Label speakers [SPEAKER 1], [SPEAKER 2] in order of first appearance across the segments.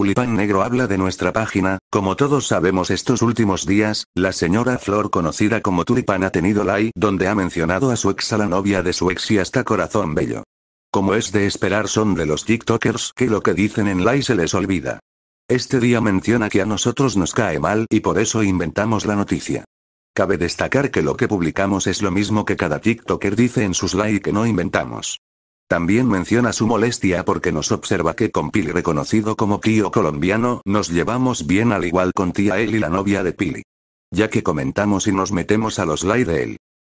[SPEAKER 1] Tulipán Negro habla de nuestra página, como todos sabemos estos últimos días, la señora Flor conocida como Tulipán ha tenido like donde ha mencionado a su ex a la novia de su ex y hasta corazón bello. Como es de esperar son de los TikTokers que lo que dicen en like se les olvida. Este día menciona que a nosotros nos cae mal y por eso inventamos la noticia. Cabe destacar que lo que publicamos es lo mismo que cada TikToker dice en sus like que no inventamos. También menciona su molestia porque nos observa que con Pili reconocido como tío colombiano nos llevamos bien al igual con tía él y la novia de Pili. Ya que comentamos y nos metemos a los likes de él.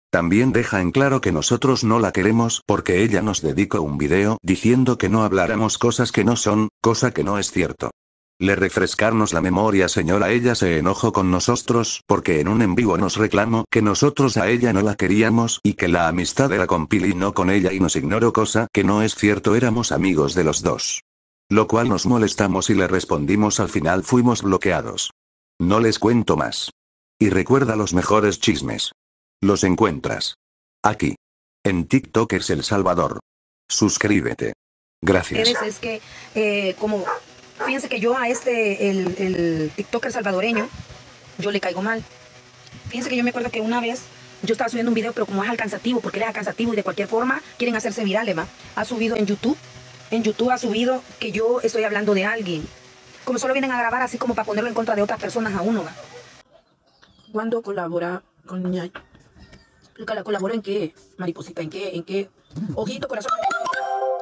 [SPEAKER 1] También deja en claro que nosotros no la queremos porque ella nos dedicó un video diciendo que no habláramos cosas que no son, cosa que no es cierto. Le refrescarnos la memoria señora ella se enojó con nosotros porque en un en vivo nos reclamó que nosotros a ella no la queríamos y que la amistad era con Pili y no con ella y nos ignoró cosa que no es cierto éramos amigos de los dos. Lo cual nos molestamos y le respondimos al final fuimos bloqueados. No les cuento más. Y recuerda los mejores chismes. Los encuentras. Aquí. En TikTokers El Salvador. Suscríbete. Gracias.
[SPEAKER 2] Que, eh, como Fíjense que yo a este, el, el TikToker salvadoreño, yo le caigo mal. Fíjense que yo me acuerdo que una vez yo estaba subiendo un video, pero como es alcanzativo, porque él es alcanzativo y de cualquier forma quieren hacerse virales, ¿va? Ha subido en YouTube. En YouTube ha subido que yo estoy hablando de alguien. Como solo vienen a grabar así como para ponerlo en contra de otras personas a uno, ¿va? ¿Cuándo colabora con Niña? ¿Colabora en qué, mariposita? ¿En qué? ¿En qué? Ojito, corazón.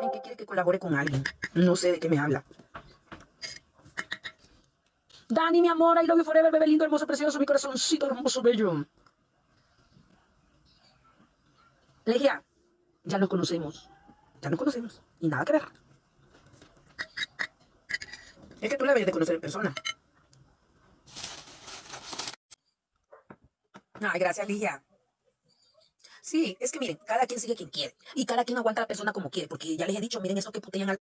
[SPEAKER 2] ¿En qué quiere que colabore con alguien? No sé de qué me habla. Dani, mi amor, I love you forever, bebé lindo, hermoso, precioso, mi corazoncito hermoso, bello. Legia, ya nos conocemos. Ya nos conocemos. Y nada que ver. Es que tú la debes de conocer en persona. Ay, gracias, Ligia. Sí, es que miren, cada quien sigue quien quiere. Y cada quien aguanta a la persona como quiere. Porque ya les he dicho, miren eso que putean a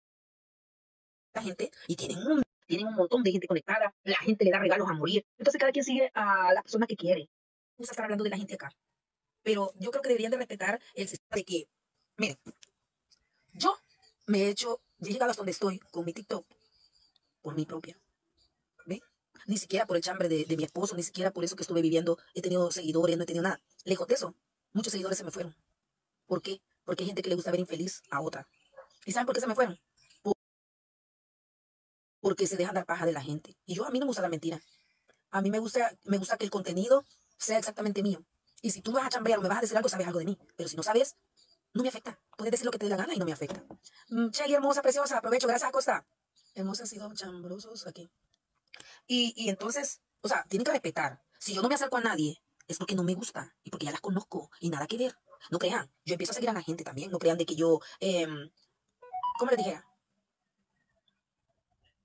[SPEAKER 2] la gente. Y tienen un tienen un montón de gente conectada, la gente le da regalos a morir. Entonces cada quien sigue a la persona que quiere. Vamos a estar hablando de la gente acá. Pero yo creo que deberían de respetar el sistema de que, miren, yo me he hecho, yo he llegado hasta donde estoy con mi TikTok por mi propia. ¿Ve? Ni siquiera por el chambre de, de, mi esposo, ni siquiera por eso que estuve viviendo, he tenido seguidores, no he tenido nada. Lejos de eso, muchos seguidores se me fueron. ¿Por qué? Porque hay gente que le gusta ver infeliz a otra. ¿Y saben por qué se me fueron? Porque se dejan dar paja de la gente. Y yo a mí no me gusta la mentira. A mí me gusta, me gusta que el contenido sea exactamente mío. Y si tú vas a chambear o me vas a decir algo, sabes algo de mí. Pero si no sabes, no me afecta. Puedes decir lo que te dé la gana y no me afecta. Mm, Shelly, hermosa, preciosa, aprovecho. Gracias, Acosta. Hermosa, ha sido chambrosos aquí. Y, y entonces, o sea, tienen que respetar. Si yo no me acerco a nadie, es porque no me gusta y porque ya las conozco y nada que ver. No crean, yo empiezo a seguir a la gente también. No crean de que yo, eh, ¿cómo le dijera?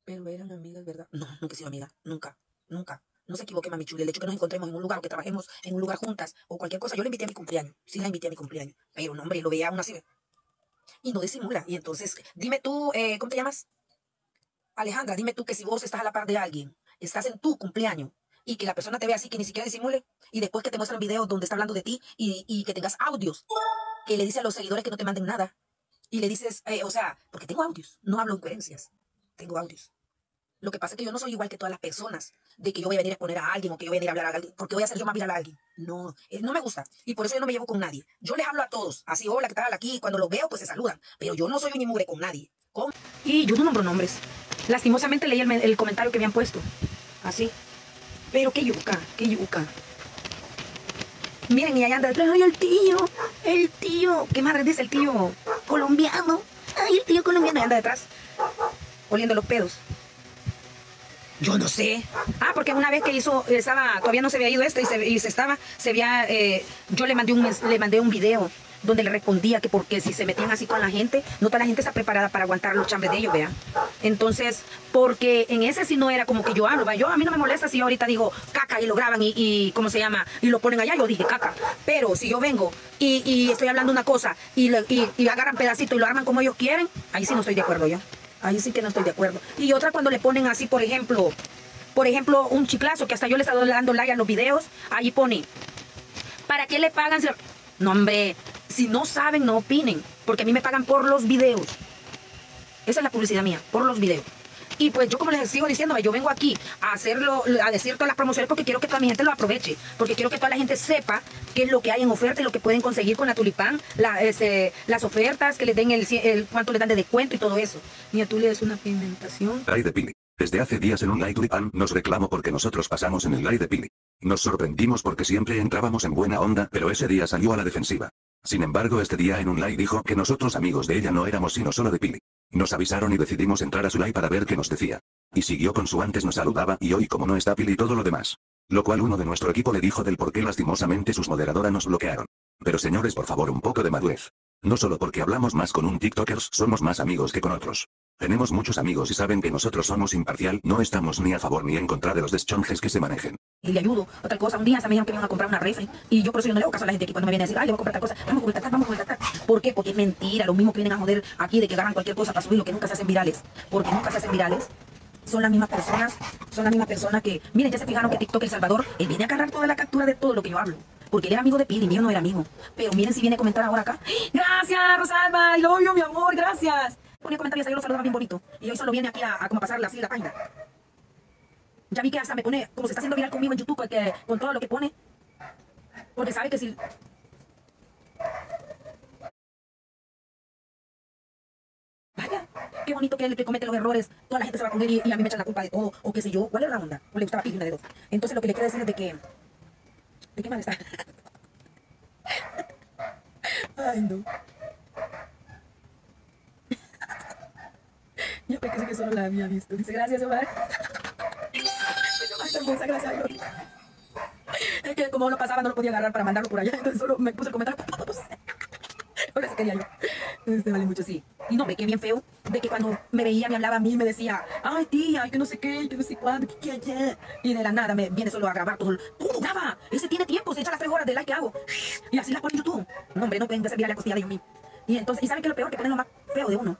[SPEAKER 2] Pero eran amigas, ¿verdad? No, nunca he sido amiga. Nunca. Nunca. No se equivoque, mami chuli. El hecho que nos encontremos en un lugar o que trabajemos en un lugar juntas o cualquier cosa. Yo le invité a mi cumpleaños. Sí, la invité a mi cumpleaños. Pero no, hombre, lo veía aún así. Y no disimula. Y entonces, dime tú, eh, ¿cómo te llamas? Alejandra, dime tú que si vos estás a la par de alguien, estás en tu cumpleaños y que la persona te vea así, que ni siquiera disimule, y después que te muestran videos donde está hablando de ti y, que tengas audios, que le dice a los seguidores que no te manden nada, y le dices, eh, o sea, porque tengo audios, no hablo incoherencias, tengo audios. Lo que pasa es que yo no soy igual que todas las personas, de que yo voy a venir a exponer a alguien o que yo voy a venir a hablar a alguien, porque voy a hacer yo más viral a alguien. No, eh, no me gusta. Y por eso yo no me llevo con nadie. Yo les hablo a todos, así, hola, ¿qué tal aquí? Cuando los veo, pues se saludan. Pero yo no soy un mugre con nadie. Y yo no nombro nombres. Lastimosamente leí el, comentario que me han puesto. Así. Pero qué yuca, qué yuca. Miren, y allá anda detrás, ay, el tío, el tío, ¿qué madre dice el tío colombiano? Ay, el tío colombiano anda detrás, oliendo los pedos. Yo no sé. Ah, porque una vez que hizo, estaba, todavía no se había ido este y se, y se estaba, se había, eh, yo le mandé un le mandé un video donde le respondía que porque si se metían así con la gente, no toda la gente está preparada para aguantar los chambres de ellos, vean. Entonces, porque en ese sí no era como que yo hablo, yo a mí no me molesta si yo ahorita digo caca y lo graban y, y ¿cómo se llama? Y lo ponen allá, yo dije caca. Pero si yo vengo y, y estoy hablando una cosa y, y, y agarran pedacito y lo arman como ellos quieren, ahí sí no estoy de acuerdo yo. Ahí sí que no estoy de acuerdo. Y otra cuando le ponen así, por ejemplo, por ejemplo, un chiclazo, que hasta yo le he estado dando like a los videos, ahí pone, ¿para qué le pagan? No, hombre, si no saben, no opinen, porque a mí me pagan por los videos. Esa es la publicidad mía, por los videos. Y pues yo como les sigo diciendo, yo vengo aquí a hacerlo, a decir todas las promociones porque quiero que toda mi gente lo aproveche, porque quiero que toda la gente sepa qué es lo que hay en oferta y lo que pueden conseguir con la tulipán, este, las ofertas, que les den el, el, cuánto le dan de descuento y todo eso. Mi atule es una pigmentación.
[SPEAKER 1] Ay de Pili. Desde hace días en un live tulipán nos reclamo porque nosotros pasamos en el live de Pili. Nos sorprendimos porque siempre entrábamos en buena onda, pero ese día salió a la defensiva. Sin embargo este día en un live dijo que nosotros amigos de ella no éramos sino solo de Pili. Nos avisaron y decidimos entrar a su live para ver qué nos decía. Y siguió con su antes nos saludaba y hoy como no está Pili y todo lo demás. Lo cual uno de nuestro equipo le dijo del por qué lastimosamente sus moderadoras nos bloquearon. Pero señores por favor un poco de madurez. No solo porque hablamos más con un TikTokers somos más amigos que con otros. Tenemos muchos amigos y saben que nosotros somos imparcial, no estamos ni a favor ni en contra de los deschonjes que se manejen.
[SPEAKER 2] Y le ayudo. Otra cosa, un día se me dijeron que me iban a comprar una refri. Y yo por eso yo no le hago caso a la gente que cuando me viene a decir, ay, le voy a comprar tal cosa, vamos a comprar tal, vamos a comprar tal. ¿Por qué? Porque es mentira. Lo mismo que vienen a joder aquí de que agarran cualquier cosa para subir, lo que nunca se hacen virales. Porque nunca se hacen virales. Son las mismas personas, son las mismas personas que, miren, ya se fijaron que TikTok El Salvador, él viene a agarrar toda la captura de todo lo que yo hablo. Porque él era amigo de Pili, mío no era amigo. Pero miren si viene a comentar ahora acá. Gracias, Rosalba, y obvio, mi amor, gracias. Ponía comentarios yo lo saludaba bien bonito. Y hoy solo viene aquí a, a como a pasarle así la página. Ya vi que hasta me pone, como se está haciendo viral conmigo en YouTube, que, con todo lo que pone. Porque sabe que si... Vaya, qué que él que comete los errores, toda la gente se va con él y, y a mí me echan la culpa de todo, o qué sé yo, ¿cuál es la onda? O le gustaba Pili, una de dos. Entonces lo que le quiero decir es de que... ¿De qué mal está? Ay, no. Yo pensé que solo la había visto. Dice, gracias, Omar. Es que como no pasaba, no lo podía agarrar para mandarlo por allá. Entonces solo me puse el comentario. Ahora sí quería yo. Este vale mucho, sí. Y no, ve que bien feo. De que cuando me veía, me hablaba a mí, me decía, ay, tía, que no sé qué, que no sé cuándo, que, que allá. Y de la nada me viene solo a grabar todo. ¡Todo graba! Ese tiene tiempo, se echa las tres horas de like que hago. Y así las pone en YouTube. No, hombre, no pueden hacer viral la costilla de mí. Y entonces, ¿y saben qué es lo peor? Que ponen lo más feo de uno.